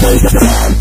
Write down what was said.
Take your.